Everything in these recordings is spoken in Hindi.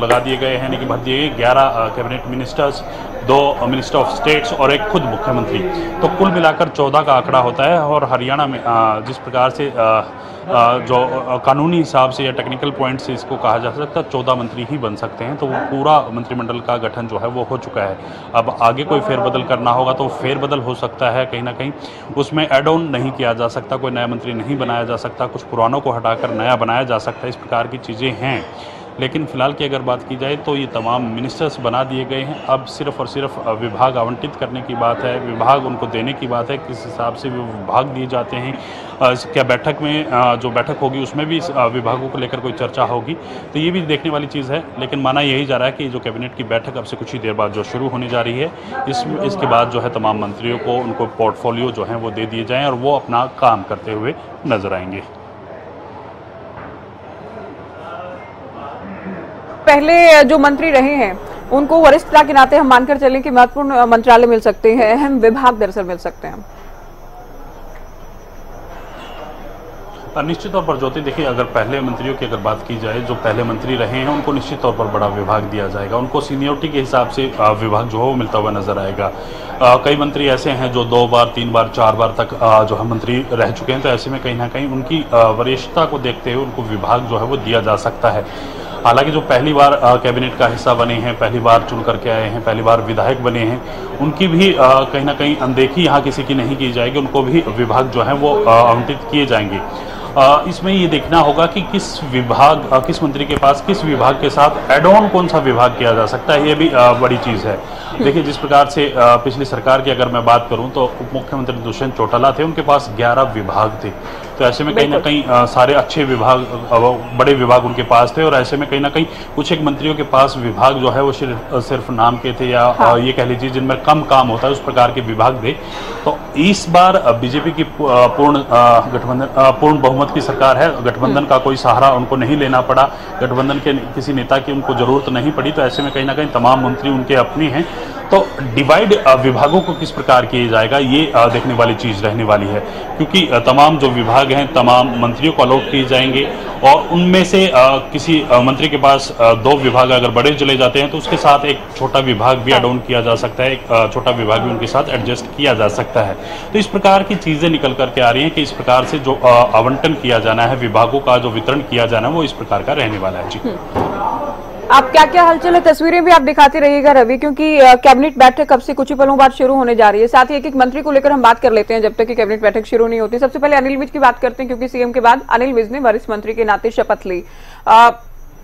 लगा दिए गए हैं कि भर दिए गए ग्यारह कैबिनेट मिनिस्टर्स, दो मिनिस्टर ऑफ़ स्टेट्स और एक खुद मुख्यमंत्री। तो कुल मिलाकर चौदह का आंकड़ा होता है और हरियाणा में जिस प्रकार से जो कानूनी हिसाब से या टेक्निकल पॉइंट से इसको कहा जा सकता है, चौदह मंत्री ही बन सकते हैं। तो वो पूरा मंत्रिमंडल का गठन जो है वो हो चुका है। अब आगे कोई फेरबदल करना होगा तो फेरबदल हो सकता है कहीं ना कहीं। उसमें एड ऑन नहीं किया जा सकता, कोई नया मंत्री नहीं बनाया जा सकता, कुछ पुरानों को हटाकर नया बनाया जा सकता है, इस प्रकार की चीज़ें हैं। लेकिन फ़िलहाल की अगर बात की जाए तो ये तमाम मिनिस्टर्स बना दिए गए हैं। अब सिर्फ़ और सिर्फ़ विभाग आवंटित करने की बात है, विभाग उनको देने की बात है, किस हिसाब से वो विभाग दिए जाते हैं। क्या बैठक में जो बैठक होगी उसमें भी विभागों को लेकर कोई चर्चा होगी। तो ये भी देखने वाली चीज़ है, लेकिन माना यही जा रहा है कि जो कैबिनेट की बैठक अब से कुछ ही देर बाद जो शुरू होने जा रही है, इस, इसके बाद जो है तमाम मंत्रियों को उनको पोर्टफोलियो जो है वो दे दिए जाएँ और वो अपना काम करते हुए नज़र आएँगे। पहले जो मंत्री रहे हैं उनको वरिष्ठता के नाते हम मानकर चलें कि महत्वपूर्ण मंत्रालय मिल सकते हैं अहम विभाग दरअसल मिल सकते हैं निश्चित तौर पर ज्योति देखिए अगर पहले मंत्रियों की अगर बात की जाए जो पहले मंत्री रहे हैं उनको निश्चित तौर पर बड़ा विभाग दिया जाएगा। उनको सीनियोरिटी के हिसाब से विभाग जो है वो मिलता हुआ नज़र आएगा। आ, कई मंत्री ऐसे हैं जो दो बार तीन बार चार बार तक आ, जो है मंत्री रह चुके हैं तो ऐसे में कहीं ना कहीं उनकी वरिष्ठता को देखते हुए उनको विभाग जो है वो दिया जा सकता है। हालाँकि जो पहली बार कैबिनेट का हिस्सा बने हैं, पहली बार चुन करके आए हैं, पहली बार विधायक बने हैं, उनकी भी कहीं ना कहीं अनदेखी यहाँ किसी की नहीं की जाएगी, उनको भी विभाग जो है वो आवंटित किए जाएँगे। इसमें ये देखना होगा कि किस विभाग किस मंत्री के पास किस विभाग के साथ एड ऑन कौन सा विभाग किया जा सकता है ये भी बड़ी चीज़ है। देखिए जिस प्रकार से पिछली सरकार की अगर मैं बात करूँ तो उप मुख्यमंत्री दुष्यंत चौटाला थे उनके पास 11 विभाग थे। तो ऐसे में कहीं ना कहीं सारे अच्छे विभाग बड़े विभाग उनके पास थे और ऐसे में कहीं ना कहीं कुछ एक मंत्रियों के पास विभाग जो है वो सिर्फ़ सिर्फ़ नाम के थे या हाँ। ये कह लीजिए जिनमें कम काम होता है उस प्रकार के विभाग थे। तो इस बार बीजेपी की पूर्ण गठबंधन पूर्ण बहुमत की सरकार है, गठबंधन। का कोई सहारा उनको नहीं लेना पड़ा गठबंधन के किसी नेता की उनको ज़रूरत नहीं पड़ी तो ऐसे में कहीं ना कहीं तमाम मंत्री उनके अपनी हैं तो डिवाइड विभागों को किस प्रकार किया जाएगा ये देखने वाली चीज़ रहने वाली है। क्योंकि तमाम जो विभाग हैं तमाम मंत्रियों को अलॉट किए जाएँगे और उनमें से किसी मंत्री के पास दो विभाग अगर बड़े चले जाते हैं तो उसके साथ एक छोटा विभाग भी एड ऑन किया जा सकता है एक छोटा विभाग भी उनके साथ एडजस्ट किया जा सकता है। तो इस प्रकार की चीज़ें निकल करके आ रही हैं कि इस प्रकार से जो आवंटन किया जाना है विभागों का जो वितरण किया जाना है वो इस प्रकार का रहने वाला है। जी। हम्म। आप क्या क्या हलचल है? तस्वीरें भी आप दिखाते रहिएगा रवि, क्योंकि कैबिनेट बैठक कब से कुछ ही पलों बाद शुरू होने जा रही है। साथ ही एक एक मंत्री को लेकर हम बात कर लेते हैं जब तक कि कैबिनेट बैठक शुरू नहीं होती। सबसे पहले अनिल विज की बात करते हैं, क्योंकि सीएम के बाद अनिल विज ने वरिष्ठ मंत्री के नाते शपथ ली।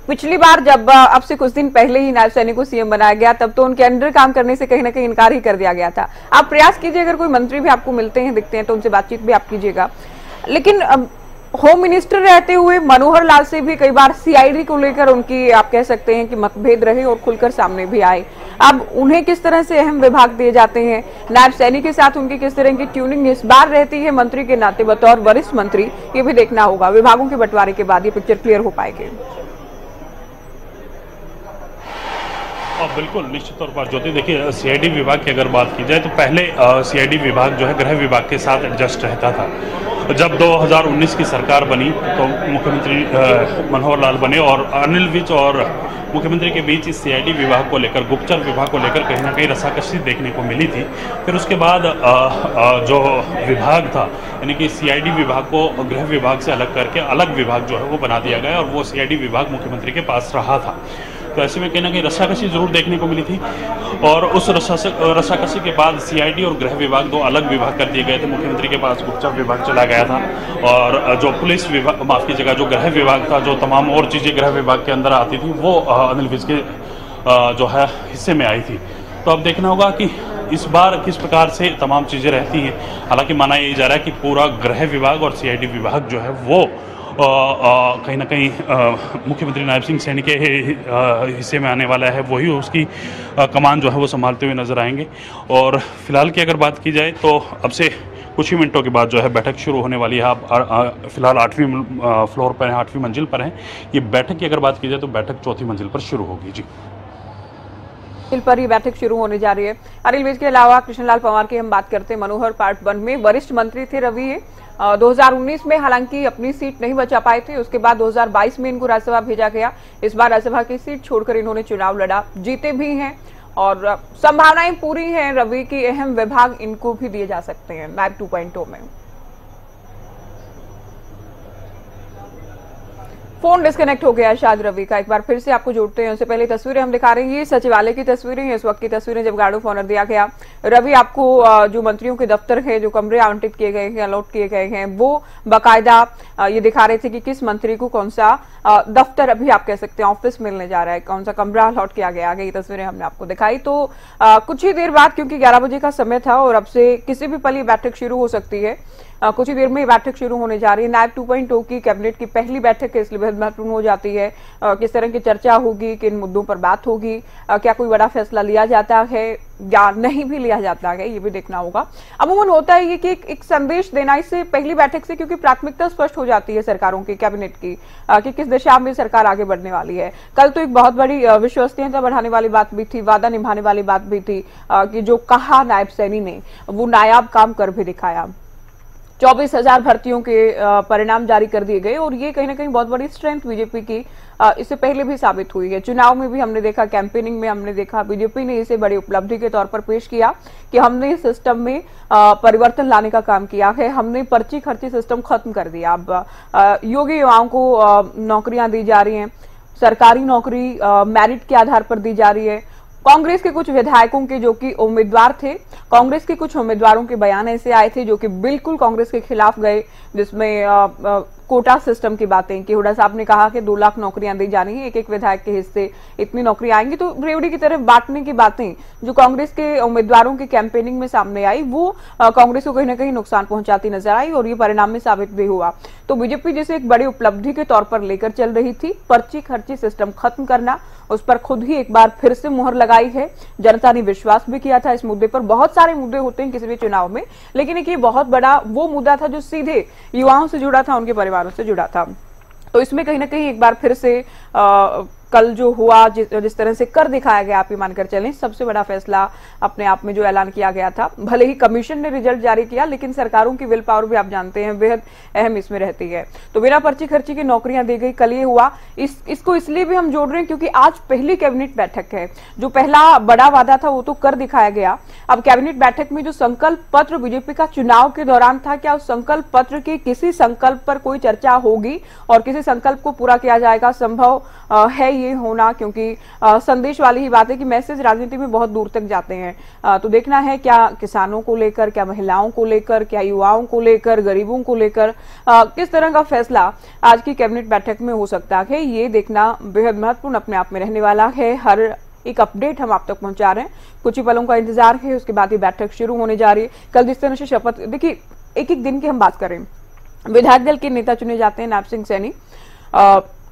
पिछली बार जब अब से कुछ दिन पहले ही नायब सैनिक को सीएम बनाया गया, तब तो उनके अंडर काम करने से कहीं ना कहीं इनकार ही कर दिया गया था। आप प्रयास कीजिए, अगर कोई मंत्री भी आपको मिलते हैं, दिखते हैं तो उनसे बातचीत भी आप कीजिएगा। लेकिन होम मिनिस्टर रहते हुए मनोहर लाल से भी कई बार सीआईडी को लेकर उनकी, आप कह सकते हैं कि मतभेद रहे और खुलकर सामने भी आए। अब उन्हें किस तरह से अहम विभाग दिए जाते हैं? नायब सैनी के साथ उनकी किस तरह की ट्यूनिंग इस बार रहती है? मंत्री के नाते बतौर वरिष्ठ मंत्री, ये भी देखना होगा। विभागों के बंटवारे के बाद ये पिक्चर क्लियर हो पाएगी। और बिल्कुल निश्चित तौर पर। ज्योति देखिए सीआईडी विभाग की अगर बात की जाए तो पहले सीआईडी विभाग जो है गृह विभाग के साथ एडजस्ट रहता था। जब 2019 की सरकार बनी तो मुख्यमंत्री मनोहर लाल बने और अनिल विज और मुख्यमंत्री के बीच इस सीआईडी विभाग को लेकर गुप्तचर विभाग को लेकर कहीं ना कहीं रसाकशी देखने को मिली थी। फिर उसके बाद आ, आ, जो विभाग था यानी कि सीआईडी विभाग को गृह विभाग से अलग करके अलग विभाग जो है वो बना दिया गया और वो सीआईडी विभाग मुख्यमंत्री के पास रहा था। तो ऐसे में कहीं ना कहीं रस्साकशी ज़रूर देखने को मिली थी। और उस रस्साकशी के बाद सीआईडी और गृह विभाग दो अलग विभाग कर दिए गए थे। मुख्यमंत्री के पास गुप्तचर विभाग चला गया था। और जो पुलिस विभाग, माफ़ कीजिएगा, जो गृह विभाग था, जो तमाम और चीज़ें गृह विभाग के अंदर आती थी, वो अनिल विज के जो है, हिस्से में आई थी। तो अब देखना होगा कि इस बार किस प्रकार से तमाम चीज़ें रहती हैं। हालाँकि माना यही जा रहा है कि पूरा गृह विभाग और सीआईडी विभाग जो है, वो कहीं ना कहीं मुख्यमंत्री नायब सिंह सैनी के हिस्से में आने वाला है, वही उसकी कमान जो है वो संभालते हुए नज़र आएँगे। और फ़िलहाल की अगर बात की जाए तो अब से कुछ ही मिनटों के बाद जो है बैठक शुरू होने वाली है। आप फ़िलहाल आठवीं फ्लोर पर हैं, आठवीं मंजिल पर हैं। ये बैठक की अगर बात की जाए तो बैठक चौथी मंजिल पर शुरू होगी। जी। पर ही बैठक शुरू होने जा रही है। अनिल विज के अलावा कृष्णलाल पवार की हम बात करते हैं। मनोहर पार्ट वन में वरिष्ठ मंत्री थे रवि 2019 में हालाँकि अपनी सीट नहीं बचा पाए थे, उसके बाद 2022 में इनको राज्यसभा भेजा गया। इस बार राज्यसभा की सीट छोड़कर इन्होंने चुनाव लड़ा। जीते भी हैं और संभावनाएँ पूरी हैं रवि की, अहम विभाग इनको भी दिए जा सकते हैं, मैप टू में। फ़ोन डिस्कनेक्ट हो गया शायद रवि का। एक बार फिर से आपको जोड़ते हैं। उससे पहले तस्वीरें हम दिखा रहे हैं। ये सचिवालय की तस्वीरें हैं। इस वक्त की तस्वीरें जब गार्ड ऑफ़ ऑनर दिया गया। रवि, आपको जो मंत्रियों के दफ्तर है, जो कमरे आवंटित किए गए हैं, अलॉट किए गए हैं, वो बाकायदा ये दिखा रहे थे कि किस मंत्री को कौन सा दफ्तर अभी आप कह सकते हैं, ऑफ़िस मिलने जा रहा है। कौन सा कमरा अलॉट किया गया? आगे ये तस्वीरें हमने आपको दिखाई। तो कुछ ही देर बाद, क्योंकि ग्यारह बजे का समय था और अब से किसी भी पल ये बैठक शुरू हो सकती है कुछ ही देर में ये बैठक शुरू होने जा रही है। नायब टू की कैबिनेट की पहली बैठक है, इसलिए महत्वपूर्ण हो जाती है। किस तरह की चर्चा होगी किन मुद्दों पर बात होगी क्या कोई बड़ा फैसला लिया जाता है या नहीं भी लिया जाता है ये भी देखना होगा। अमूमन होता है ये कि एक, एक संदेश देना इससे पहली बैठक से क्योंकि प्राथमिकता स्पष्ट हो जाती है सरकारों की कैबिनेट की अ, कि किस दिशा में सरकार आगे बढ़ने वाली है। कल तो एक बहुत बड़ी विश्वसनीयता बढ़ाने वाली बात भी थी वादा निभाने वाली बात भी थी कि जो कहा नायब सैनी ने वो नायाब काम कर भी दिखाया। चौबीस हज़ार भर्तियों के परिणाम जारी कर दिए गए और ये कहीं ना कहीं बहुत बड़ी स्ट्रेंथ बीजेपी की इससे पहले भी साबित हुई है। चुनाव में भी हमने देखा कैंपेनिंग में हमने देखा बीजेपी ने इसे बड़ी उपलब्धि के तौर पर पेश किया कि हमने सिस्टम में परिवर्तन लाने का काम किया है। हमने पर्ची खर्ची सिस्टम खत्म कर दिया अब योग्य युवाओं को नौकरियाँ दी जा रही हैं। सरकारी नौकरी मेरिट के आधार पर दी जा रही है। कांग्रेस के कुछ विधायकों के जो कि उम्मीदवार थे, कांग्रेस के कुछ उम्मीदवारों के बयान ऐसे आए थे जो कि बिल्कुल कांग्रेस के खिलाफ गए, जिसमें कोटा सिस्टम की बातें कि। हुडा साहब ने कहा कि दो लाख नौकरियाँ दी जानी है एक एक विधायक के हिस्से इतनी नौकरी आएँगी। तो रेवड़ी की तरफ़ बांटने की बातें, जो कांग्रेस के उम्मीदवारों की कैंपेनिंग में सामने आई, वो कांग्रेस को कहीं ना कहीं नुकसान पहुंचाती नज़र आई और ये परिणाम में साबित भी हुआ। तो बीजेपी जिसे एक बड़ी उपलब्धि के तौर पर लेकर चल रही थी पर्ची खर्ची सिस्टम खत्म करना उस पर खुद ही एक बार फिर से मुहर लगाई है। जनता ने विश्वास भी किया था इस मुद्दे पर। बहुत सारे मुद्दे होते हैं किसी भी चुनाव में लेकिन एक ये बहुत बड़ा वो मुद्दा था जो सीधे युवाओं से जुड़ा था उनके परिवारों से जुड़ा था। तो इसमें कहीं ना कहीं एक बार फिर से आ, कल जो हुआ जिस, जिस तरह से कर दिखाया गया आप ये मानकर चलें सबसे बड़ा फैसला अपने आप में जो ऐलान किया गया था। भले ही कमीशन ने रिज़ल्ट जारी किया लेकिन सरकारों की विल पावर भी आप जानते हैं बेहद अहम इसमें रहती है। तो बिना पर्ची खर्ची की नौकरियाँ दी गई कल ये हुआ। इस इसको इसलिए भी हम जोड़ रहे हैं क्योंकि आज पहली कैबिनेट बैठक है। जो पहला बड़ा वादा था वो तो कर दिखाया गया। अब कैबिनेट बैठक में जो संकल्प पत्र बीजेपी का चुनाव के दौरान था क्या उस संकल्प पत्र के किसी संकल्प पर कोई चर्चा होगी? और किसी संकल्प को पूरा किया जाएगा संभव है ये होना क्योंकि संदेश वाली ही बात है कि मैसेज राजनीति में बहुत दूर तक जाते हैं। तो देखना है क्या किसानों को लेकर, क्या महिलाओं को लेकर, क्या युवाओं को लेकर, गरीबों को लेकर किस तरह का फैसला आज की कैबिनेट बैठक में हो सकता है, ये देखना बेहद महत्वपूर्ण अपने आप में रहने वाला है। हर एक अपडेट हम आप तक पहुँचा रहे हैं। कुछ ही पलों का इंतज़ार है, उसके बाद ये बैठक शुरू होने जा रही है। कल जिस तरह से शपथ, देखिए एक एक दिन की हम बात करें। विधायक दल के नेता चुने जाते हैं नाब सिंह सैनी।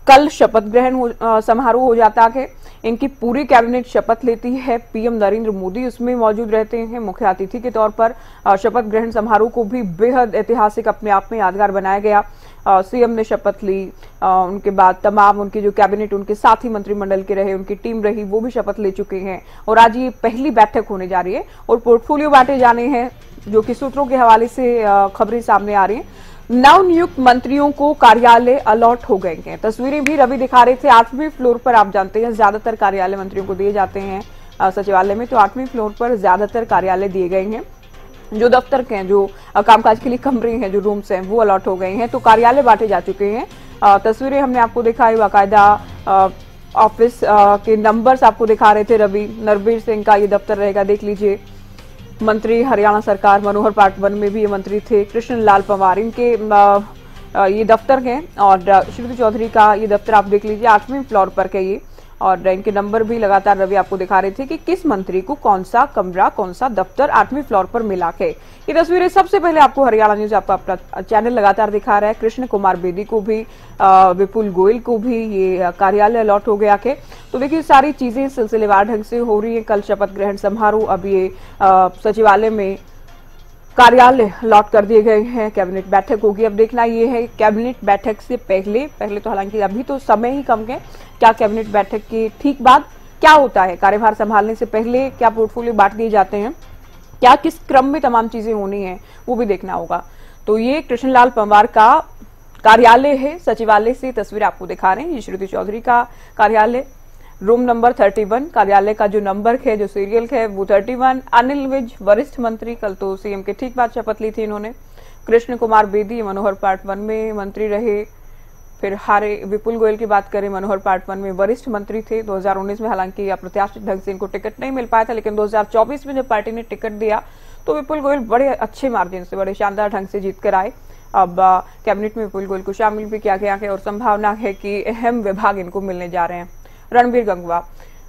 कल शपथ ग्रहण समारोह हो जाता है। इनकी पूरी कैबिनेट शपथ लेती है। पीएम नरेंद्र मोदी उसमें मौजूद रहते हैं। मुख्य अतिथि के तौर पर शपथ ग्रहण समारोह को भी बेहद ऐतिहासिक अपने आप में यादगार बनाया गया। सीएम ने शपथ ली। उनके बाद तमाम उनकी जो कैबिनेट, उनके साथी मंत्रिमंडल के रहे, उनकी टीम रही, वो भी शपथ ले चुके हैं। और आज ये पहली बैठक होने जा रही है और पोर्टफोलियो बांटे जाने हैं, जो कि सूत्रों के हवाले से खबरें सामने आ रही हैं। नवनियुक्त मंत्रियों को कार्यालय अलॉट हो गए हैं। तस्वीरें भी रवि दिखा रहे थे आठवीं फ्लोर पर आप जानते हैं, ज़्यादातर कार्यालय मंत्रियों को दिए जाते हैं। सचिवालय में तो आठवीं फ्लोर पर ज़्यादातर कार्यालय दिए गए हैं। जो दफ्तर के हैं, जो कामकाज के लिए कमरे हैं, जो रूम्स हैं, वो अलॉट हो गए हैं। तो कार्यालय बांटे जा चुके हैं। तस्वीरें हमने आपको दिखाई बाकायदा ऑफ़िस के नंबर्स आपको दिखा रहे थे रवि। नरवीर सिंह का ये दफ्तर रहेगा, देख लीजिए। मंत्री हरियाणा सरकार मनोहर पाटवन में भी ये मंत्री थे कृष्ण लाल पवार। इनके ये दफ्तर हैं और श्री श्रीमती चौधरी का ये दफ्तर आप देख लीजिए, आठवें फ्लोर पर है ये। और रैंक के नंबर भी लगातार रवि आपको दिखा रहे थे कि किस मंत्री को कौन सा कमरा, कौन सा दफ्तर आठवीं फ्लोर पर मिला के ये तस्वीरें सबसे पहले आपको हरियाणा न्यूज़ आपका अपना चैनल लगातार दिखा रहा है। कृष्ण कुमार बेदी को भी विपुल गोयल को भी ये कार्यालय अलॉट हो गया है। तो देखिए, सारी चीज़ें सिलसिलेवार ढंग से हो रही है। कल शपथ ग्रहण समारोह अब ये सचिवालय में कार्यालय लॉट कर दिए गए हैं। कैबिनेट बैठक होगी। अब देखना ये है, कैबिनेट बैठक से पहले पहले तो हालाँकि अभी तो समय ही कम है, क्या कैबिनेट बैठक के ठीक बाद क्या होता है? कार्यभार संभालने से पहले क्या पोर्टफोलियो बांट दिए जाते हैं? क्या किस क्रम में तमाम चीज़ें होनी है, वो भी देखना होगा। तो ये कृष्णलाल पंवार का कार्यालय है, सचिवालय से तस्वीर आपको दिखा रहे हैं। ये श्रुति चौधरी का कार्यालय। रूम नंबर 31 कार्यालय का जो नंबर है जो सीरियल है वो 31 अनिल विज, वरिष्ठ मंत्री। कल तो सीएम के ठीक बाद शपथ ली थी इन्होंने। कृष्ण कुमार बेदी, मनोहर पार्ट वन में मंत्री रहे। फिर हारे विपुल गोयल की बात करें, मनोहर पार्ट वन में वरिष्ठ मंत्री थे। 2019 में हालाँकि अप्रत्याशित ढंग से इनको टिकट नहीं मिल पाया था, लेकिन 2024 में जब पार्टी ने टिकट दिया तो विपुल गोयल बड़े अच्छे मार्जिन से, बड़े शानदार ढंग से जीत कर आए। अब, कैबिनेट में विपुल गोयल को शामिल भी किया गया है और संभावना है कि अहम विभाग इनको मिलने जा रहे हैं। रणबीर गंगवा,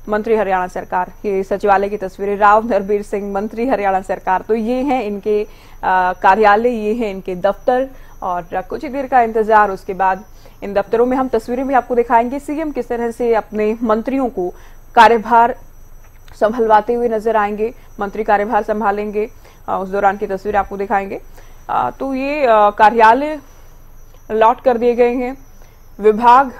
मंत्री हरियाणा सरकार ये सचिवालय की तस्वीरें, राव नरबीर सिंह, मंत्री हरियाणा सरकार। तो ये हैं इनके कार्यालय, ये हैं इनके दफ्तर और कुछ ही देर का इंतज़ार, उसके बाद इन दफ्तरों में हम तस्वीरें भी आपको दिखाएँगे। सीएम किस तरह से अपने मंत्रियों को कार्यभार संभलवाते हुए नज़र आएँगे, मंत्री कार्यभार संभालेंगे उस दौरान की तस्वीर आपको दिखाएँगे। तो ये कार्यालय लॉट कर दिए गए हैं। विभाग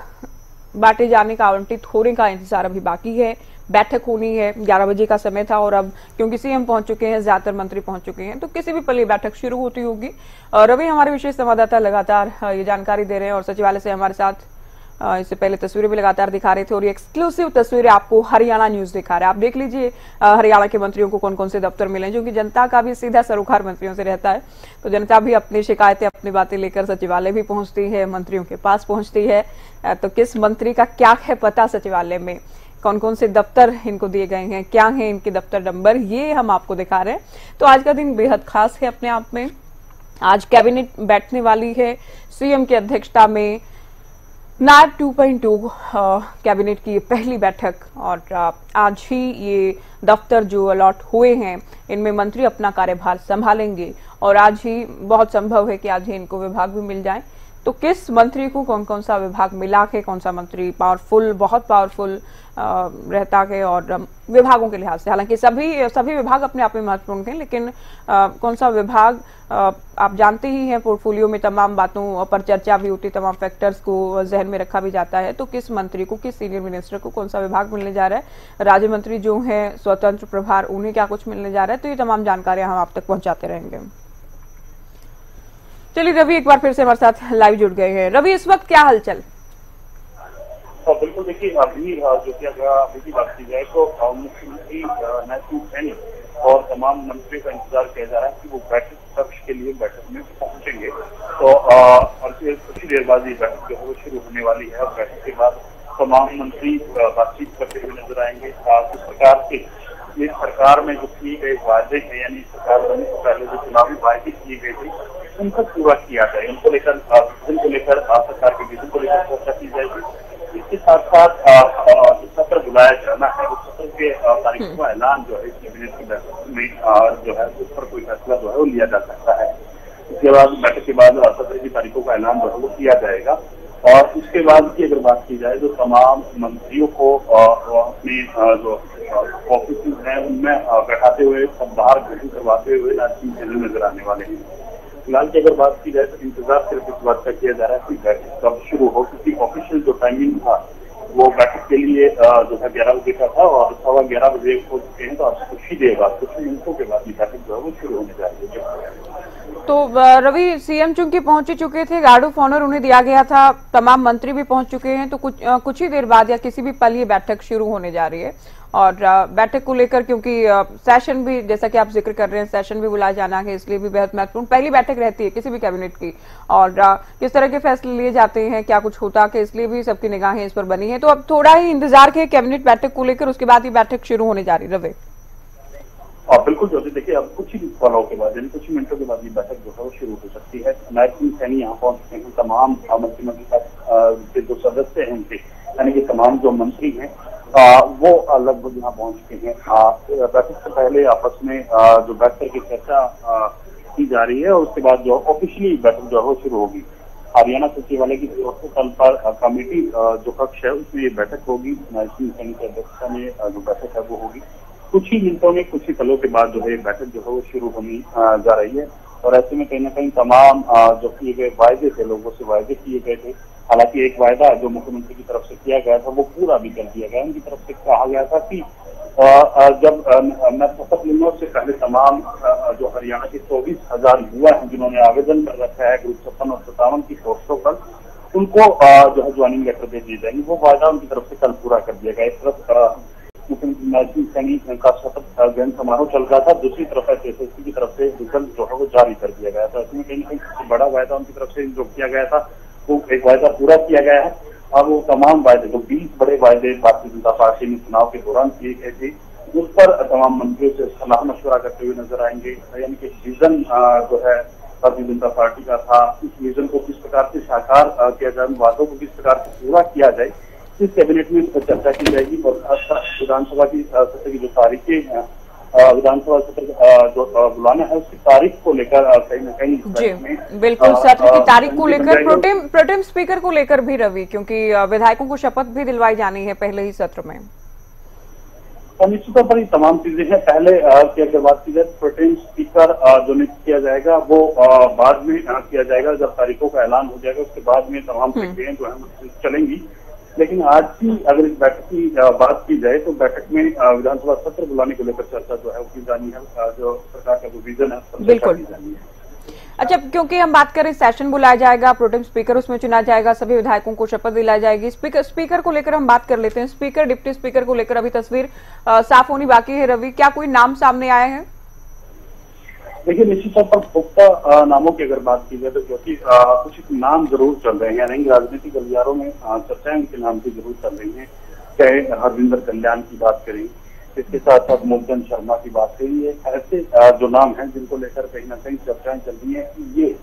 बांटे जाने का आवंटित होने का इंतज़ार अभी बाकी है। बैठक होनी है 11 बजे का समय था और अब क्योंकि सीएम पहुँच चुके हैं, ज़्यादातर मंत्री पहुँच चुके हैं तो किसी भी पल ये बैठक शुरू होती होगी। रवि हमारे विशेष संवाददाता लगातार ये जानकारी दे रहे हैं और सचिवालय से हमारे साथ इससे पहले तस्वीरें भी लगातार दिखा रहे थे और ये एक्सक्लूसिव तस्वीरें आपको हरियाणा न्यूज़ दिखा रहे हैं। आप देख लीजिए हरियाणा के मंत्रियों को कौन कौन से दफ्तर मिले क्योंकि जनता का भी सीधा सरोकार मंत्रियों से रहता है। तो जनता भी अपनी शिकायतें, अपनी बातें लेकर सचिवालय भी पहुँचती है, मंत्रियों के पास पहुँचती है। तो किस मंत्री का क्या है पता सचिवालय में? कौन कौन से दफ्तर इनको दिए गए हैं, क्या है इनके दफ्तर नंबर, ये हम आपको दिखा रहे हैं। तो आज का दिन बेहद खास है अपने आप में। आज कैबिनेट बैठने वाली है, सीएम की अध्यक्षता में नायब 2.2 कैबिनेट की पहली बैठक और आज ही ये दफ्तर जो अलॉट हुए हैं, इनमें मंत्री अपना कार्यभार संभालेंगे और आज ही बहुत संभव है कि आज ही इनको विभाग भी मिल जाए। तो किस मंत्री को कौन कौन सा विभाग मिला के कौन सा मंत्री पावरफुल बहुत पावरफुल रहता है और विभागों के लिहाज से। हालाँकि सभी सभी विभाग अपने आप में महत्वपूर्ण थे लेकिन आ, कौन सा विभाग आ, आप जानते ही हैं पोर्टफोलियो में तमाम बातों पर चर्चा भी होती तमाम फैक्टर्स को जहन में रखा भी जाता है। तो किस मंत्री को किस सीनियर मिनिस्टर को कौन सा विभाग मिलने जा रहा है? राज्य मंत्री जो है स्वतंत्र प्रभार उन्हें क्या कुछ मिलने जा रहा है? तो ये तमाम जानकारियाँ हम आप तक पहुंचाते रहेंगे। चलिए रवि एक बार फिर से हमारे साथ लाइव जुड़ गए हैं। रवि इस वक्त क्या हलचल? हाँ बिल्कुल देखिए, अभी जो कि अगर अभी की बात की जाए तो मुख्यमंत्री नैसू सैनी और तमाम मंत्रियों का इंतज़ार किया जा रहा है कि वो बैठक कक्ष के लिए बैठक में पहुँचेंगे। तो और कुछ ही देर बाद ये बैठक जो है वो शुरू होने वाली है। और बैठक के बाद तमाम मंत्री बातचीत करते हुए नज़र आएँगे। किस प्रकार के इस सरकार में जो किए गए वायदे हैं, यानी सरकार बनने से पहले जो चुनावी वायदे किए गए थे उनको पूरा किया जाए। उनको लेकर को लेकर सरकार के विजन को लेकर चर्चा की जाएगी। इसके साथ साथ जो सत्र बुलाया जाना है। उस सत्र के तारीख का ऐलान जो है कैबिनेट की बैठक में जो है उस पर कोई फैसला जो है वो लिया जा सकता है। इसके बाद बैठक के बाद सत्र की तारीखों का ऐलान जो है वो किया जाएगा। और उसके बाद की अगर बात की जाए तो तमाम मंत्रियों को अपने जो ऑफ़िस हैं उनमें बैठाते हुए सब बाहर गठन करवाते हुए राजनीति नज़र आने वाले हैं। फ़िलहाल की अगर बात की जाए तो इंतज़ार सिर्फ़ इस बात का किया जा रहा है कि बैठक कब शुरू हो, क्योंकि ऑफिशियल जो टाइमिंग था, वो बैठक के लिए जो है ग्यारह बजे का था और सवा ग्यारह बजे हो चुके हैं तो आज कुछ ही देर बाद कुछ मिनटों के बाद ये बैठक जो है वो शुरू होने जा रही है। तो रवि सीएम चूँकि पहुँच चुके थे, गार्ड ऑफ़ ऑनर उन्हें दिया गया था, तमाम मंत्री भी पहुँच चुके हैं तो कुछ कुछ ही देर बाद या किसी भी पल ये बैठक शुरू होने जा रही है। और बैठक को लेकर क्योंकि सेशन भी, जैसा कि आप ज़िक्र कर रहे हैं सेशन भी बुलाया जाना है, इसलिए भी बेहद महत्वपूर्ण। पहली बैठक रहती है किसी भी कैबिनेट की और किस तरह के फैसले लिए जाते हैं, क्या कुछ होता है, इसलिए भी सबकी निगाहें इस पर बनी है। तो अब थोड़ा ही इंतज़ार के कैबिनेट बैठक को लेकर, उसके बाद ही बैठक शुरू होने जा रही रवे। और बिल्कुल जो देखिए, अब कुछ ही पलों के बाद, यानी कुछ ही मिनटों के बाद ये बैठक जो है, वो शुरू हो सकती है। नायब सिंह सैनी यहाँ पहुँच चुके हैं, तमाम मंत्रिमंडल के जो सदस्य हैं उनके, यानी कि तमाम जो मंत्री हैं वो लगभग यहाँ पहुँच चुके हैं। बैठक से पहले आपस में जो बैठक की चर्चा की जा रही है और उसके बाद जो ऑफिशियली बैठक जो है वो शुरू होगी। हरियाणा सचिवालय की चौथे तल पर कमेटी जो कक्ष है, उसमें ये बैठक होगी। सैनी की अध्यक्षता में जो बैठक है, वो होगी। कुछ ही मिनटों में, कुछ ही पलों के बाद जो है बैठक जो है वो शुरू होनी जा रही है। और ऐसे में कहीं ना कहीं तमाम जो किए गए वायदे थे, लोगों से वायदे किए गए थे हालाँकि एक वायदा जो मुख्यमंत्री की तरफ़ से किया गया था, वो पूरा भी कर दिया गया। उनकी तरफ़ से कहा गया था कि जब शपथ लूँगा उससे पहले तमाम जो हरियाणा के चौबीस हज़ार युवा हैं जिन्होंने आवेदन कर रखा है ग्रुप छप्पन और सत्तावन की पोस्टों पर, उनको जो है ज्वाइनिंग लेटर दे दिए जाएँगे। वो वायदा उनकी तरफ़ से कल पूरा कर दिया गया। एक तरफ़ मुख्यमंत्री नाजिम सैनी का शपथ ग्रहण समारोह चल रहा था, दूसरी तरफ़ एस की तरफ़ से रिज़ल्ट जो है वो जारी कर दिया गया था। इसमें कहीं ना कहीं बड़ा वायदा उनकी तरफ़ से जो किया गया था वो एक वायदा पूरा किया गया है अब वो तमाम वायदे, जो बीस बड़े वायदे भारतीय जनता पार्टी ने चुनाव के दौरान किए गए थे, उस पर तमाम मंत्रियों से सलाह मशवरा करते हुए नज़र आएँगे। यानी कि विजन जो है, भारतीय जनता पार्टी का था उस विजन को किस प्रकार से साकार किया जाए, उन वादों को किस प्रकार से पूरा किया जाए, इस कैबिनेट में चर्चा की जाएगी और विधानसभा की सत्र की जो तारीखें हैं विधानसभा सत्र जो बुलाना है उसकी तारीख को लेकर कहीं ना कहीं जी बिल्कुल सत्र की तारीख को लेकर प्रोटेम प्रोटेम स्पीकर को लेकर भी रवि क्योंकि विधायकों को शपथ भी दिलवाई जानी है पहले ही सत्र में। निश्चित तौर पर ये तमाम चीज़ें हैं। पहले की अगर बात की जाए प्रोटेम स्पीकर जो नियुक्त किया जाएगा वो बाद में किया जाएगा जब तारीखों का ऐलान हो जाएगा उसके बाद में तमाम हम्म। प्रक्रियाएँ जो है चलेंगी। लेकिन आज की अगर इस बैठक की बात की जाए तो बैठक में विधानसभा सत्र बुलाने को लेकर चर्चा जो है वो की जानी है जो सरकार का जो विजन है बिल्कुल। अच्छा क्योंकि हम बात करें सेशन बुलाया जाएगा प्रोटेम स्पीकर उसमें चुना जाएगा सभी विधायकों को शपथ दिलाई जाएगी। स्पीकर स्पीकर को लेकर हम बात कर लेते हैं। स्पीकर डिप्टी स्पीकर को लेकर अभी तस्वीर आ, साफ़ होनी बाकी है रवि। क्या कोई नाम सामने आए हैं? देखिए, निश्चित तौर पर पुख्ता नामों की अगर बात की जाए तो क्योंकि कुछ नाम ज़रूर चल रहे हैं। नहीं राजनीतिक गलियारों में चर्चाएँ उनके नाम की ज़रूर चल रही है। चाहे हरविंदर कल्याण की बात करें, इसके साथ साथ मूलचंद शर्मा की बात करें, ये ऐसे जो नाम हैं जिनको लेकर कहीं ना कहीं चर्चाएँ चल रही है कि ये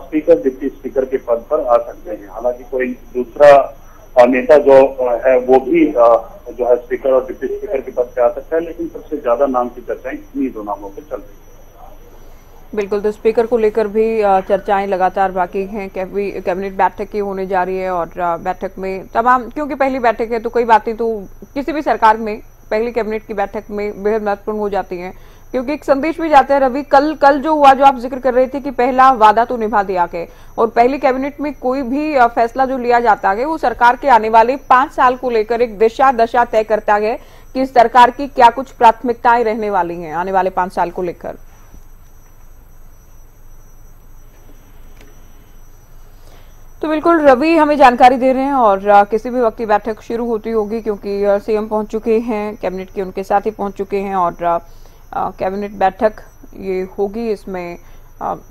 स्पीकर, डिप्टी स्पीकर के पद पर आ सकते हैं। हालाँकि कोई दूसरा नेता जो है, वो भी जो है स्पीकर और डिप्टी स्पीकर के पद पर आ सकता है, लेकिन सबसे ज़्यादा नाम की चर्चाएँ इन्हीं दो नामों पर चल रही है। बिल्कुल तो स्पीकर को लेकर भी चर्चाएँ लगातार बाकी हैं कैबिनेट बैठक की होने जा रही है और बैठक में तमाम, क्योंकि पहली बैठक है तो कई बातें तो किसी भी सरकार में पहली कैबिनेट की बैठक में बेहद महत्वपूर्ण हो जाती हैं। क्योंकि एक संदेश भी जाता है, रवि, कल कल जो हुआ, जो आप ज़िक्र कर रहे थे कि पहला वादा तो निभा दिया गया और पहली कैबिनेट में कोई भी फैसला जो लिया जाता है, वो सरकार के आने वाले पाँच साल को लेकर एक दिशा, दशा तय करता है कि सरकार की क्या कुछ प्राथमिकताएँ रहने वाली हैं, आने वाले पाँच साल को लेकर। तो बिल्कुल रवि हमें जानकारी दे रहे हैं और किसी भी वक्त की बैठक शुरू होती होगी क्योंकि सीएम पहुँच चुके हैं, कैबिनेट के उनके साथ ही पहुँच चुके हैं और कैबिनेट बैठक ये होगी, इसमें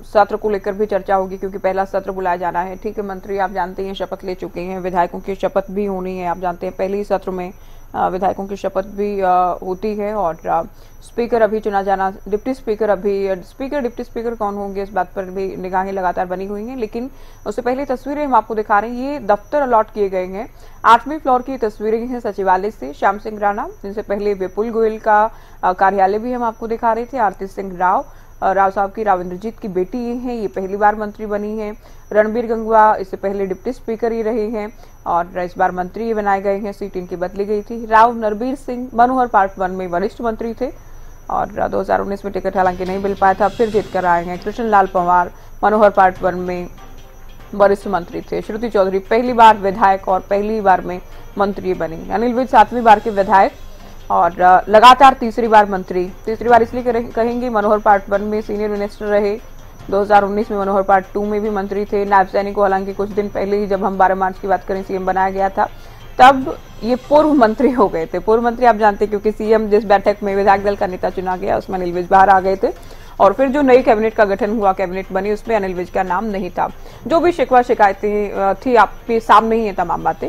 सत्र को लेकर भी चर्चा होगी क्योंकि पहला सत्र बुलाया जाना है। ठीक है, मंत्री आप जानते हैं, शपथ ले चुके हैं, विधायकों की शपथ भी होनी है, आप जानते हैं, पहले ही सत्र में विधायकों की शपथ भी होती है और स्पीकर अभी चुना जाना, डिप्टी स्पीकर अभी, स्पीकर, डिप्टी स्पीकर कौन होंगे इस बात पर भी निगाहें लगातार बनी हुई हैं, लेकिन उससे पहले तस्वीरें हम आपको दिखा रहे हैं, ये दफ्तर अलॉट किए गए हैं। आठवीं फ्लोर की तस्वीरें हैं सचिवालय से, श्याम सिंह राणा, जिनसे पहले विपुल गोयल का कार्यालय भी हम आपको दिखा रहे थे, आरती सिंह राव राव साहब की, राविंद्रजीत की बेटी हैं, ये पहली बार मंत्री बनी है। रणबीर गंगवा इससे पहले डिप्टी स्पीकर ही रहे हैं और इस बार मंत्री बनाए गए हैं, सीट इनकी बदली गई थी। राव नरबीर सिंह मनोहर पार्ट वन में वरिष्ठ मंत्री थे और 2019 में टिकट हालाँकि नहीं मिल पाया था, फिर जीत कर आए हैं। कृष्ण लाल पवार मनोहर पार्ट वन में वरिष्ठ मंत्री थे। श्रुति चौधरी पहली बार विधायक और पहली बार में मंत्री बनी। अनिल विज सातवीं बार के विधायक और लगातार तीसरी बार मंत्री। तीसरी बार इसलिए कहेंगे मनोहर पार्ट वन में सीनियर मिनिस्टर रहे। 2019 में मनोहर पार्ट टू में भी मंत्री थे। नायब सैनी को, हालाँकि कुछ दिन पहले ही जब हम 12 मार्च की बात करें सीएम बनाया गया था, तब ये पूर्व मंत्री हो गए थे। पूर्व मंत्री आप जानते क्योंकि सीएम जिस बैठक में विधायक दल का नेता चुना गया, उसमें अनिल विज बाहर आ गए थे। और फिर जो नई कैबिनेट का गठन हुआ, कैबिनेट बनी, उसमें अनिल विज का नाम नहीं था। जो भी शिकवा शिकायतें थी, आपके सामने ही है तमाम बातें।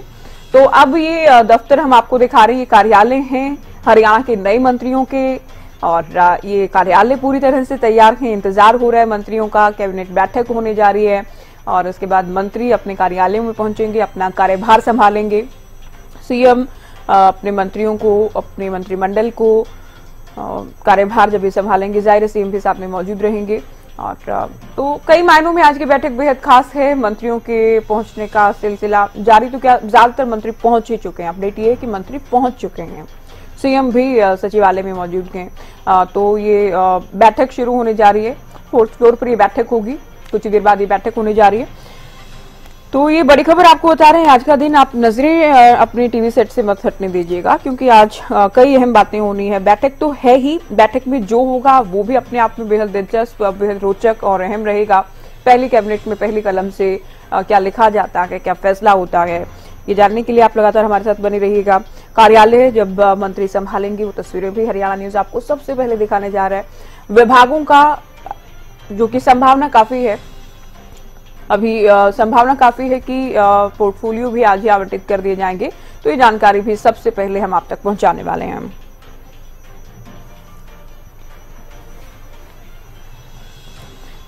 तो अब ये दफ्तर हम आपको दिखा रहे हैं, ये कार्यालय हैं, हरियाणा के नए मंत्रियों के, और ये कार्यालय पूरी तरह से तैयार है, इंतज़ार हो रहा है मंत्रियों का, कैबिनेट बैठक होने जा रही है, और उसके बाद मंत्री अपने कार्यालयों में पहुँचेंगे, अपना कार्यभार संभालेंगे। सीएम अपने मंत्रियों को, अपने मंत्रिमंडल को कार्यभार जब ये संभालेंगे, ज़ाहिर सीएम भी साथ में मौजूद रहेंगे। और तो कई मायनों में आज की बैठक बेहद खास है। मंत्रियों के पहुँचने का सिलसिला जारी तो क्या ज़्यादातर मंत्री पहुँच ही चुके हैं। अपडेट ये है कि मंत्री पहुँच चुके हैं। सीएम भी सचिवालय में मौजूद हैं। तो ये बैठक शुरू होने जा रही है। फोर्थ फ्लोर पर ये बैठक होगी। कुछ देर बाद ये बैठक होने जा रही है। तो ये बड़ी खबर आपको बता रहे हैं। आज का दिन आप नज़रें अपने टीवी सेट से मत हटने दीजिएगा, क्योंकि आज कई अहम बातें होनी है। बैठक तो है ही। बैठक में जो होगा, वो भी अपने आप में बेहद दिलचस्प, बेहद रोचक और अहम रहेगा। पहली कैबिनेट में पहली कलम से क्या लिखा जाता है, क्या फैसला होता है, ये जानने के लिए आप लगातार हमारे साथ बने रहिएगा। कार्यालय जब मंत्री संभालेंगे, वो तस्वीरें भी हरियाणा न्यूज़ आपको सबसे पहले दिखाने जा रहा है। विभागों का, जो कि संभावना काफ़ी है अभी संभावना काफ़ी है कि पोर्टफोलियो भी आज ही आवंटित कर दिए जाएँगे। तो ये जानकारी भी सबसे पहले हम आप तक पहुँचाने वाले हैं।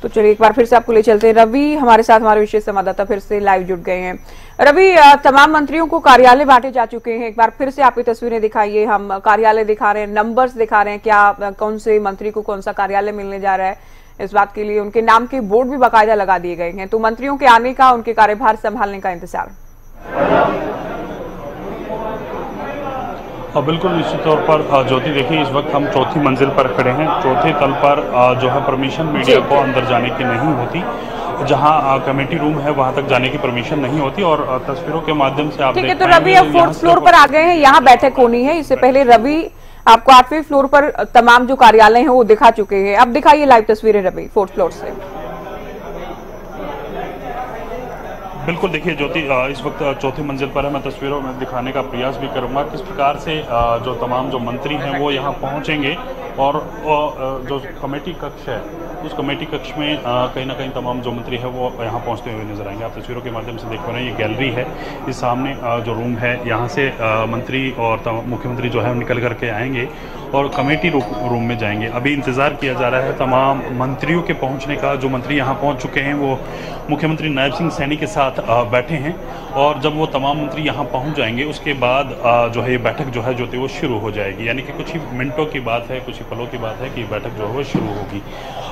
तो चलिए एक बार फिर से आपको ले चलते हैं। रवि, हमारे साथ हमारे विशेष संवाददाता फिर से लाइव जुड़ गए हैं। रवि तमाम मंत्रियों को कार्यालय बांटे जा चुके हैं। एक बार फिर से आपकी तस्वीरें दिखाइए। हम कार्यालय दिखा रहे हैं नंबर्स दिखा रहे हैं। क्या, कौन से मंत्री को कौन सा कार्यालय मिलने जा रहा है? इस बात के लिए उनके नाम के बोर्ड भी बाकायदा लगा दिए गए हैं। तो मंत्रियों के आने का उनके कार्यभार संभालने का इंतज़ार। और बिल्कुल निश्चित तौर पर ज्योति देखिए इस वक्त हम चौथी मंजिल पर खड़े हैं। चौथे तल पर जो है परमिशन मीडिया को अंदर जाने की नहीं होती। जहाँ कमेटी रूम है वहाँ तक जाने की परमिशन नहीं होती और तस्वीरों के माध्यम से आप ठीक है तो रवि अब फोर्थ फ्लोर पर आ गए हैं यहाँ बैठक होनी है। इससे पहले रवि आपको आठवें फ्लोर पर तमाम जो कार्यालय हैं वो दिखा चुके हैं। अब दिखाइए लाइव तस्वीरें रवि फोर्थ फ्लोर से। बिल्कुल देखिए ज्योति इस वक्त चौथी मंजिल पर है। मैं तस्वीरों में दिखाने का प्रयास भी करूँगा किस प्रकार से जो तमाम जो मंत्री हैं वो यहाँ पहुँचेंगे और जो कमेटी कक्ष है उस कमेटी कक्ष में कहीं ना कहीं तमाम जो मंत्री है वो यहाँ पहुँचते हुए नज़र आएँगे। आप तस्वीरों के माध्यम से देख पा रहे हैं, ये गैलरी है। इस सामने जो रूम है, यहाँ से मंत्री और मुख्यमंत्री जो है निकल करके आएँगे और कमेटी रूम में जाएँगे। अभी इंतज़ार किया जा रहा है तमाम मंत्रियों के पहुँचने का। जो मंत्री यहाँ पहुँच चुके हैं, वो मुख्यमंत्री नायब सिंह सैनी के साथ बैठे हैं और जब वो तमाम मंत्री यहाँ पहुँच जाएँगे, उसके बाद जो है, ये बैठक जो है, जो थी, वो शुरू हो जाएगी। यानी कि कुछ ही मिनटों की बात है, कुछ ही पलों की बात है कि बैठक जो है, वो शुरू होगी।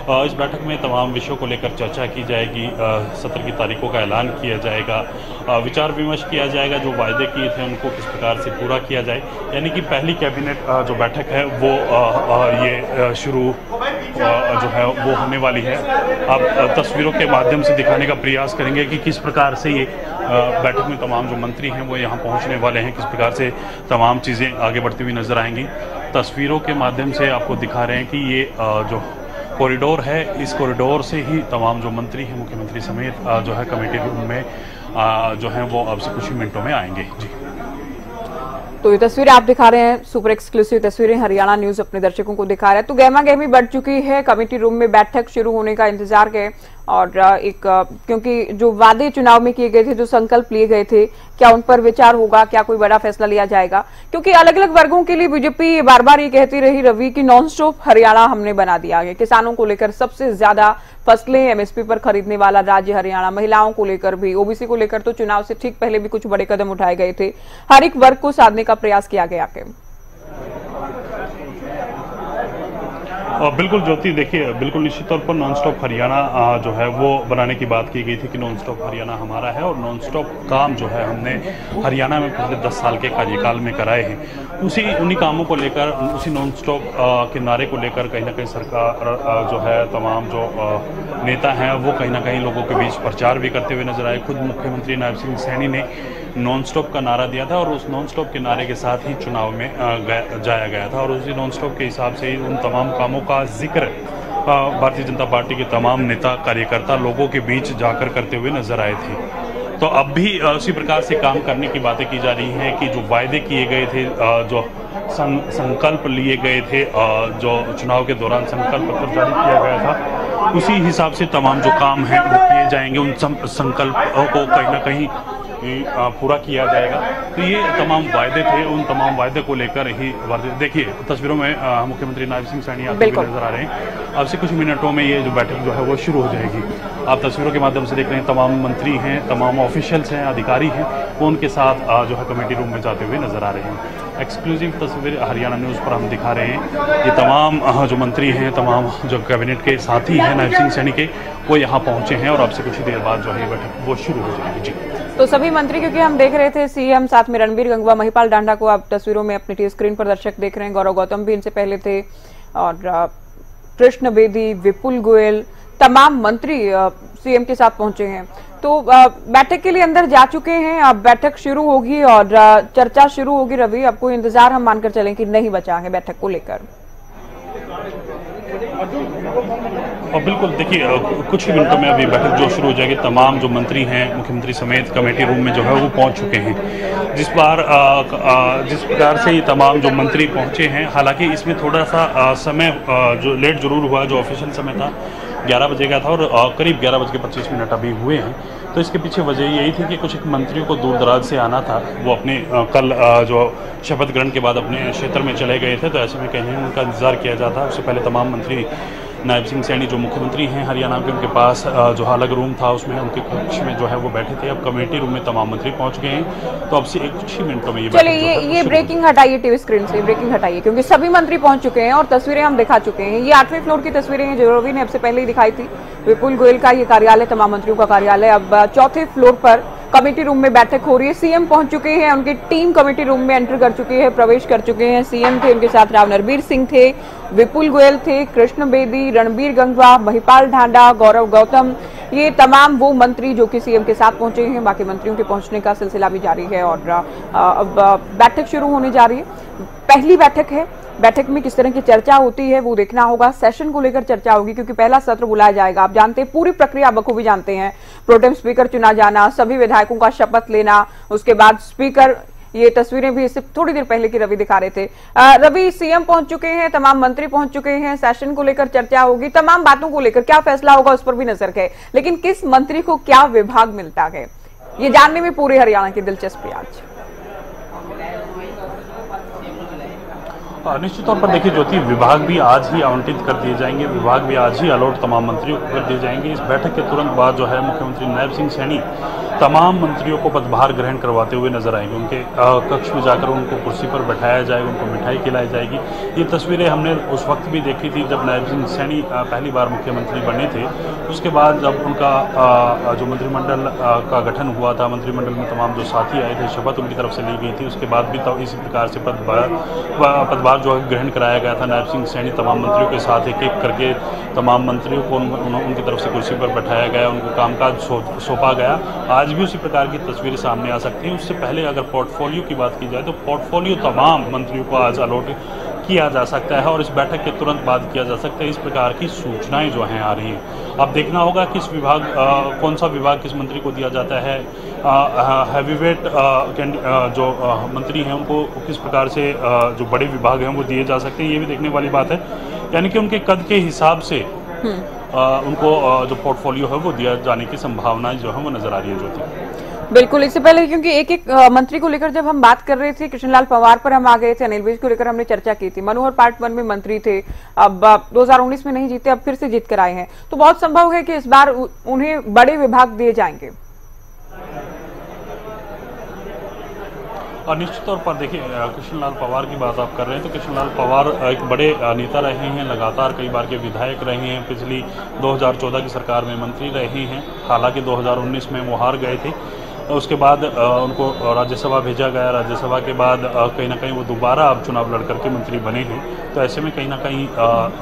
इस बैठक में तमाम विषयों को लेकर चर्चा की जाएगी सत्र की तारीखों का ऐलान किया जाएगा विचार विमर्श किया जाएगा, जो वायदे किए थे उनको किस प्रकार से पूरा किया जाए। यानी कि पहली कैबिनेट जो बैठक है, वो ये शुरू जो है, वो होने वाली है। आप तस्वीरों के माध्यम से दिखाने का प्रयास करेंगे कि किस प्रकार से ये बैठक में तमाम जो मंत्री हैं, वो यहाँ पहुँचने वाले हैं, किस प्रकार से तमाम चीज़ें आगे बढ़ती हुई नज़र आएँगी। तस्वीरों के माध्यम से आपको दिखा रहे हैं कि ये जो कॉरिडोर है। इस कॉरिडोर से ही तमाम जो मंत्री हैं, मुख्यमंत्री समेत जो है कमेटी रूम में जो है वो अब से कुछ ही मिनटों में आएँगे। जी। तो ये तस्वीरें आप दिखा रहे हैं सुपर एक्सक्लूसिव तस्वीरें, हरियाणा न्यूज़ अपने दर्शकों को दिखा रहा है। तो गहमा गहमी बढ़ चुकी है कमेटी रूम में बैठक शुरू होने का इंतज़ार है। और एक क्योंकि जो वादे चुनाव में किए गए थे, जो संकल्प लिए गए थे, क्या उन पर विचार होगा, क्या कोई बड़ा फैसला लिया जाएगा? क्योंकि अलग अलग वर्गों के लिए बीजेपी बार बार ये कहती रही रवि कि नॉन स्टॉप हरियाणा हमने बना दिया है। किसानों को लेकर सबसे ज़्यादा फ़सलें एमएसपी पर खरीदने वाला राज्य हरियाणा, महिलाओं को लेकर भी। ओबीसी को लेकर तो चुनाव से ठीक पहले भी कुछ बड़े कदम उठाए गए थे। हर एक वर्ग को साधने का प्रयास किया गया और बिल्कुल ज्योति, देखिए, बिल्कुल निश्चित तौर पर नॉन स्टॉप हरियाणा जो है, वो बनाने की बात की गई थी कि नॉन स्टॉप हरियाणा हमारा है और नॉन स्टॉप काम जो है हमने हरियाणा में पिछले दस साल के कार्यकाल में कराए हैं। उसी, उन्हीं कामों को लेकर, उसी नॉन स्टॉप के नारे को लेकर कहीं ना कहीं सरकार जो है, तमाम जो नेता हैं, वो कहीं ना कहीं लोगों के बीच प्रचार भी करते हुए नज़र आए। खुद मुख्यमंत्री नायब सिंह सैनी ने नॉन स्टॉप का नारा दिया था और उस नॉन स्टॉप के नारे के साथ ही चुनाव में गया- जाया गया था। और उसी नॉन स्टॉप के हिसाब से ही उन तमाम कामों का ज़िक्र भारतीय जनता पार्टी के तमाम नेता, कार्यकर्ता लोगों के बीच जाकर करते हुए नज़र आए थे। तो अब भी उसी प्रकार से काम करने की बातें की जा रही हैं कि जो वायदे किए गए थे जो संकल्प लिए गए थे जो चुनाव के दौरान संकल्प पत्र जारी किया गया था, उसी हिसाब से तमाम जो काम हैं वो किए जाएँगे। उन संकल्पों को कहीं ना कहीं पूरा किया जाएगा। तो ये तमाम वायदे थे उन तमाम वायदे को लेकर ही देखिए तस्वीरों में मुख्यमंत्री नायब सिंह सैनी हुए नज़र आ रहे हैं। अब से कुछ मिनटों में ये जो बैठक जो है वो शुरू हो जाएगी। आप तस्वीरों के माध्यम से देख रहे हैं तमाम मंत्री हैं तमाम ऑफिशियल्स हैं अधिकारी हैं वो उनके साथ जो है कमेटी रूम में जाते हुए नज़र आ रहे हैं। एक्सक्लूसिव तस्वीर हरियाणा न्यूज़ पर हम दिखा रहे हैं। ये तमाम जो मंत्री हैं, तमाम जो कैबिनेट के साथी हैं, नायब सिंह सैनी के, वो यहाँ पहुँचे हैं और अब से कुछ ही देर बाद जो है बैठक, वो शुरू हो जाएगी। जी। तो सभी मंत्री, क्योंकि हम देख रहे थे सीएम, साथ में रणबीर गंगवा, महिपाल डांडा को आप तस्वीरों में अपनी स्क्रीन पर दर्शक देख रहे हैं। गौरव गौतम भी इनसे पहले थे और कृष्ण बेदी विपुल गोयल तमाम मंत्री सीएम के साथ पहुँचे हैं। तो बैठक के लिए अंदर जा चुके हैं। अब बैठक शुरू होगी और चर्चा शुरू होगी रवि। अब कोई इंतज़ार हम मानकर चले कि नहीं बचा है बैठक को लेकर। और बिल्कुल, देखिए कुछ ही मिनटों में अभी बैठक जो शुरू हो जाएगी, तमाम जो मंत्री हैं, मुख्यमंत्री समेत कमेटी रूम में जो है वो पहुँच चुके हैं। जिस बार जिस प्रकार से ये तमाम जो मंत्री पहुँचे हैं, हालाँकि इसमें थोड़ा सा समय जो लेट ज़रूर हुआ, जो ऑफिशियल समय था ग्यारह बजे का था और करीब ग्यारह बज के पच्चीस मिनट अभी हुए हैं। तो इसके पीछे वजह यही थी कि कुछ एक मंत्रियों को दूर दराज से आना था। वो अपने कल जो शपथ ग्रहण के बाद अपने क्षेत्र में चले गए थे तो ऐसे में कहीं उनका इंतज़ार किया जाता। उससे पहले तमाम मंत्री नायब सिंह सैनी जो मुख्यमंत्री हैं हरियाणा के उनके पास जो अलग रूम था उसमें उनके कक्ष में जो है वो बैठे थे। अब कमेटी रूम में तमाम मंत्री पहुँच गए हैं। तो अब से एक कुछ ही मिनटों में ये चलिए ये ये ब्रेकिंग हटाइए टीवी स्क्रीन से ब्रेकिंग हटाइए क्योंकि सभी मंत्री पहुँच चुके हैं और तस्वीरें हम दिखा चुके हैं। ये आठवें फ्लोर की तस्वीरें हैं जो रवि ने अब पहले ही दिखाई थी। विपुल गोयल का ये कार्यालय तमाम मंत्रियों का कार्यालय। अब चौथे फ्लोर पर कमेटी रूम में बैठक हो रही है। सीएम पहुँच चुके हैं, उनकी टीम कमेटी रूम में एंटर कर चुकी है, प्रवेश कर चुके हैं। सीएम थे, उनके साथ राव नरबीर सिंह थे, विपुल गोयल थे, कृष्ण बेदी, रणबीर गंगवा, महिपाल ढांडा, गौरव गौतम, ये तमाम वो मंत्री जो कि सीएम के साथ पहुँचे हैं। बाकी मंत्रियों के पहुँचने का सिलसिला भी जारी है और अब बैठक शुरू होने जा रही है। पहली बैठक है बैठक में किस तरह की चर्चा होती है, वो देखना होगा। सेशन को लेकर चर्चा होगी, क्योंकि पहला सत्र बुलाया जाएगा। आप जानते हैं, पूरी प्रक्रिया बखूबी जानते हैं। प्रोटेम स्पीकर चुना जाना, सभी विधायकों का शपथ लेना, उसके बाद स्पीकर ये तस्वीरें भी इससे थोड़ी देर पहले की रवि दिखा रहे थे। रवि सीएम पहुँच चुके हैं, तमाम मंत्री पहुँच चुके हैं। सेशन को लेकर चर्चा होगी, तमाम बातों को लेकर क्या फैसला होगा उस पर भी नज़र है। लेकिन किस मंत्री को क्या विभाग मिलता है, ये जानने में पूरे हरियाणा की दिलचस्पी आज। निश्चित तौर पर देखिए ज्योति विभाग भी आज ही आवंटित कर दिए जाएँगे, विभाग भी आज ही अलॉट तमाम मंत्रियों को कर दिए जाएँगे। इस बैठक के तुरंत बाद जो है मुख्यमंत्री नायब सिंह सैनी तमाम मंत्रियों को पदभार ग्रहण करवाते हुए नज़र आएँगे। उनके कक्ष में जाकर उनको कुर्सी पर बैठाया जाएगा, उनको मिठाई खिलाई जाएगी। ये तस्वीरें हमने उस वक्त भी देखी थी जब नायब सिंह सैनी पहली बार मुख्यमंत्री बने थे। उसके बाद जब उनका जो मंत्रिमंडल का गठन हुआ था, मंत्रिमंडल में तमाम जो साथी आए थे, शपथ उनकी तरफ़ से ली गई थी। उसके बाद भी तो इसी प्रकार से पदभार पदभार जो है ग्रहण कराया गया था नायब सिंह सैनी तमाम मंत्रियों के साथ एक एक करके तमाम मंत्रियों को उन, उन, उनकी तरफ़ से कुर्सी पर बैठाया गया उनको कामकाज सौंपा सो, गया। आज भी उसी प्रकार की तस्वीरें सामने आ सकती हैं। उससे पहले अगर पोर्टफोलियो की बात की जाए तो पोर्टफोलियो तमाम मंत्रियों को आज अलॉट किया जा सकता है और इस बैठक के तुरंत बाद किया जा सकता है। इस प्रकार की सूचनाएँ जो हैं आ रही हैं। अब देखना होगा किस विभाग आ, कौन सा विभाग किस मंत्री को दिया जाता है। हैवीवेट जो आ, मंत्री हैं उनको किस प्रकार से आ, जो बड़े विभाग हैं वो दिए जा सकते हैं ये भी देखने वाली बात है। यानी कि उनके कद के हिसाब से हम्म। उनको जो पोर्टफोलियो है वो दिया जाने की संभावनाएँ जो है वो नज़र आ रही है ज्योति। बिल्कुल, इससे पहले क्योंकि एक एक मंत्री को लेकर जब हम बात कर रहे थे, कृष्णलाल पवार पर हम आ गए थे, अनिल विज को लेकर हमने चर्चा की थी, मनोहर पार्ट वन में मंत्री थे, अब 2019 में नहीं जीते, अब फिर से जीत कर आए हैं। तो बहुत संभव है कि इस बार उन्हें बड़े विभाग दिए जाएँगे। और निश्चित तौर पर देखिए कृष्णलाल पवार की बात आप कर रहे हैं तो कृष्णलाल पवार एक बड़े नेता रहे हैं, लगातार कई बार के विधायक रहे हैं, पिछली 2014 की सरकार में मंत्री रहे हैं, हालाँकि 2019 में वो हार गए थे। उसके बाद उनको राज्यसभा भेजा गया। राज्यसभा के बाद कहीं ना कहीं वो दोबारा अब चुनाव लड़ करके मंत्री बने हैं। तो ऐसे में कहीं ना कहीं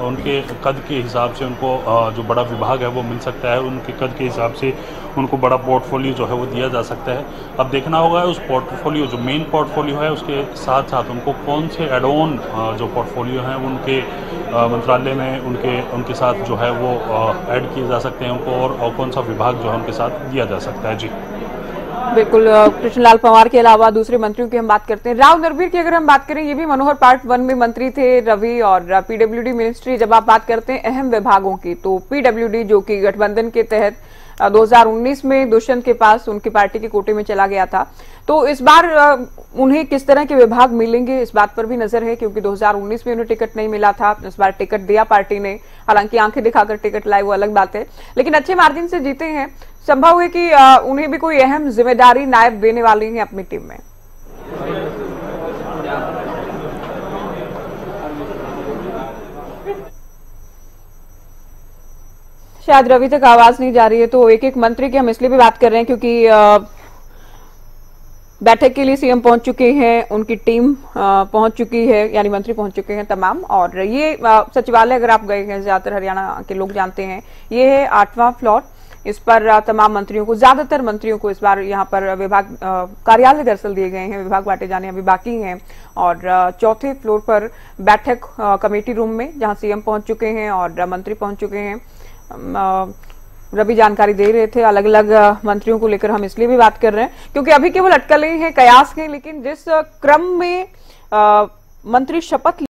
उनके कद के हिसाब से उनको जो बड़ा विभाग है वो मिल सकता है। उनके कद के हिसाब से उनको बड़ा पोर्टफोलियो जो है वो दिया जा सकता है। अब देखना होगा उस पोर्टफोलियो जो मेन पोर्टफोलियो है उसके साथ साथ उनको कौन से एडोन जो पोर्टफोलियो हैं उनके मंत्रालय में उनके उनके साथ जो है वो ऐड किए जा सकते हैं उनको और, और कौन सा विभाग जो है उनके साथ दिया जा सकता है। जी। बिल्कुल कृष्णलाल पवार के अलावा दूसरे मंत्रियों की हम बात करते हैं। राव नरवीर की अगर हम बात करें, ये भी मनोहर पार्ट वन में मंत्री थे रवि और पीडब्ल्यूडी मिनिस्ट्री। जब आप बात करते हैं अहम विभागों की तो पीडब्ल्यूडी जो कि गठबंधन के तहत 2019 में दुष्यंत के पास उनकी पार्टी के कोटे में चला गया था। तो इस बार उन्हें किस तरह के विभाग मिलेंगे इस बात पर भी नज़र है, क्योंकि 2019 में उन्हें टिकट नहीं मिला था, इस बार टिकट दिया पार्टी ने। हालाँकि आँखें दिखाकर टिकट लाए वो अलग बात है। लेकिन अच्छे मार्जिन से जीते हैं। संभव है कि उन्हें भी कोई अहम ज़िम्मेदारी नायब देने वाली है अपनी टीम में। शायद रवि तक आवाज़ नहीं जा रही है तो एक एक मंत्री की हम इसलिए भी बात कर रहे हैं क्योंकि बैठक के लिए सीएम पहुँच चुके हैं, उनकी टीम पहुँच चुकी है, यानी मंत्री पहुँच चुके हैं तमाम, और ये सचिवालय अगर आप गए हैं, ज़्यादातर हरियाणा के लोग जानते हैं, ये है आठवां फ्लोर, इस पर तमाम मंत्रियों को, ज़्यादातर मंत्रियों को इस बार यहाँ पर विभाग कार्यालय दरअसल दिए गए हैं, विभाग बांटे जाने अभी बाकी हैं, और चौथे फ्लोर पर बैठक कमेटी रूम में, जहाँ सीएम पहुँच चुके हैं, और मंत्री पहुँच चुके हैं रवि जानकारी दे रहे थे अलग अलग मंत्रियों को लेकर हम इसलिए भी बात कर रहे हैं, क्योंकि अभी केवल अटकलें हैं, कयास हैं लेकिन जिस क्रम में मंत्री शपथ